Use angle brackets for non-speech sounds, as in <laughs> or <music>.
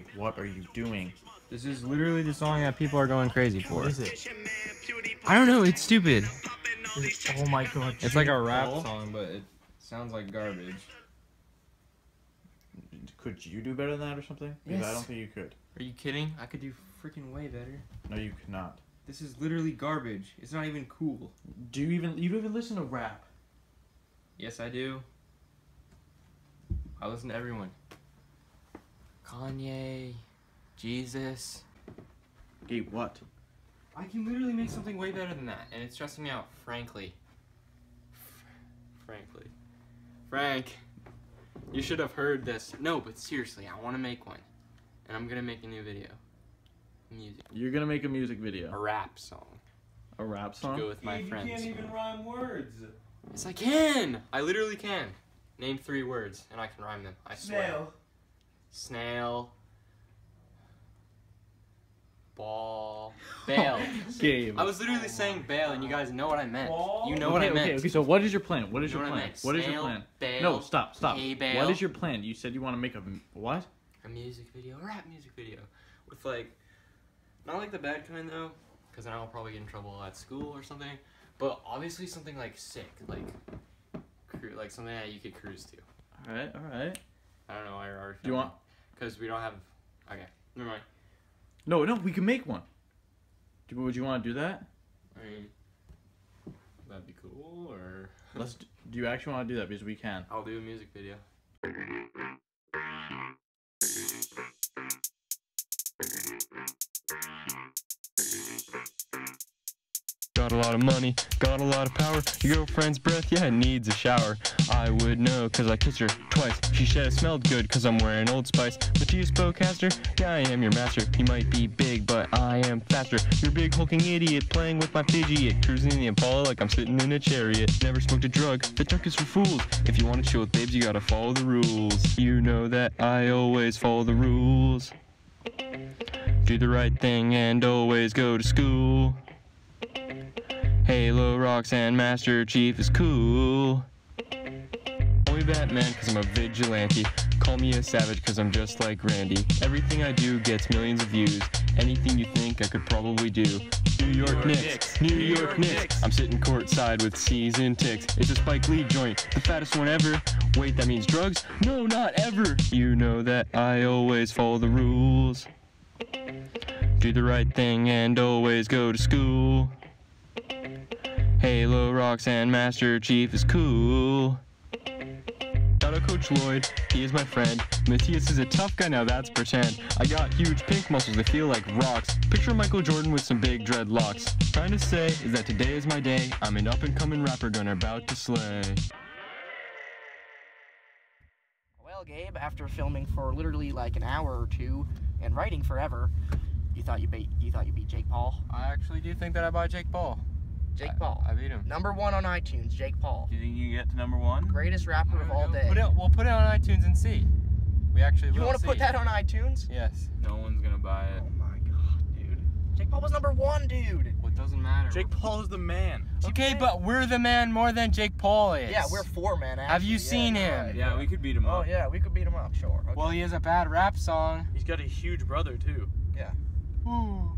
Gabe, what are you doing? This is literally the song that people are going crazy for. What is it? I don't know. It's stupid. Is it- Oh my god. It's like a rap Paul? song, but it sounds like garbage. Could you do better than that or something? Because I don't think you could. Are you kidding? I could do freaking way better. No, you could not. This is literally garbage. It's not even cool. Do you even you don't even listen to rap? Yes, I do. I listen to everyone. Kanye, Jesus. Gabe, what? I can literally make something way better than that, and it's stressing me out, frankly. F- frankly. Frank, you should have heard this. No, but seriously, I want to make one. And I'm gonna make a new video. Music. You're gonna make a music video? A rap song. a rap To song. go with my friends. You can't even rhyme words. Yes, I can! I literally can. Name three words, and I can rhyme them. I swear. Snail. Snail. Ball. <laughs> Bail. Oh, Gabe. I was literally saying bail, and you guys know what I meant. Ball? You know okay, what I okay, meant. okay. So what is your plan? What is You know your what I plan? meant? What is your plan? bail, no, stop, stop. bail. What is your plan? You said you want to make a what? A music video, a rap music video, with like, not like the bad kind though, because then I'll probably get in trouble at school or something. But obviously something like sick, like, like something that you could cruise to. All right, all right. I don't know. I already. Do you want? Because we don't have. Okay, never mind. No, no. We can make one. Do, would you want to do that? I mean, that'd be cool, or Let's. d- Do you actually want to do that? Because we can. I'll do a music video. Got a lot of money, got a lot of power. Your girlfriend's breath, yeah, needs a shower. I would know, cause I kissed her twice. She said it smelled good, cause I'm wearing Old Spice. Matthias Bowecaster, yeah, I am your master. You might be big, but I am faster. You're a big hulking idiot, playing with my fidgiot. Cruising in the Impala like I'm sitting in a chariot. Never smoked a drug, the drug is for fools. If you wanna chill with babes, you gotta follow the rules. You know that I always follow the rules. Do the right thing and always go to school. Halo rocks and Master Chief is cool. Only Batman cause I'm a vigilante. Call me a savage cause I'm just like Randy. Everything I do gets millions of views. Anything you think I could probably do. New York Knicks, New York Knicks. I'm sitting courtside with season ticks. It's a Spike Lee joint, the fattest one ever. Wait, that means drugs? No, not ever. You know that I always follow the rules. Do the right thing and always go to school. Halo rocks and Master Chief is cool. Shout out Coach Lloyd, he is my friend. Matthias is a tough guy, now that's pretend. I got huge pink muscles that feel like rocks. Picture Michael Jordan with some big dreadlocks. Trying to say is that today is my day. I'm an up and coming rapper gonna about to slay. Well, Gabe, after filming for literally like an hour or two and writing forever, you thought you beat you thought you beat Jake Paul. I actually do think that I buy Jake Paul. Jake Paul, I beat him. number one on iTunes. Jake Paul, Do you think you can get to number one? greatest rapper of all day. Put it, we'll put it on iTunes and see. We actually you want to put that on iTunes? Yes. No one's gonna buy it. Oh my god, dude. Jake Paul was number one, dude. What doesn't matter. Jake Paul is the man. Okay, but we're the man more than Jake Paul is. Yeah, we're four man. Actually. Have you Yeah, seen you're him? right. Yeah, we could beat him oh, up. Oh yeah, we could beat him up. Sure. Okay. Well, he has a bad rap song. He's got a huge brother too. yeah. Ooh.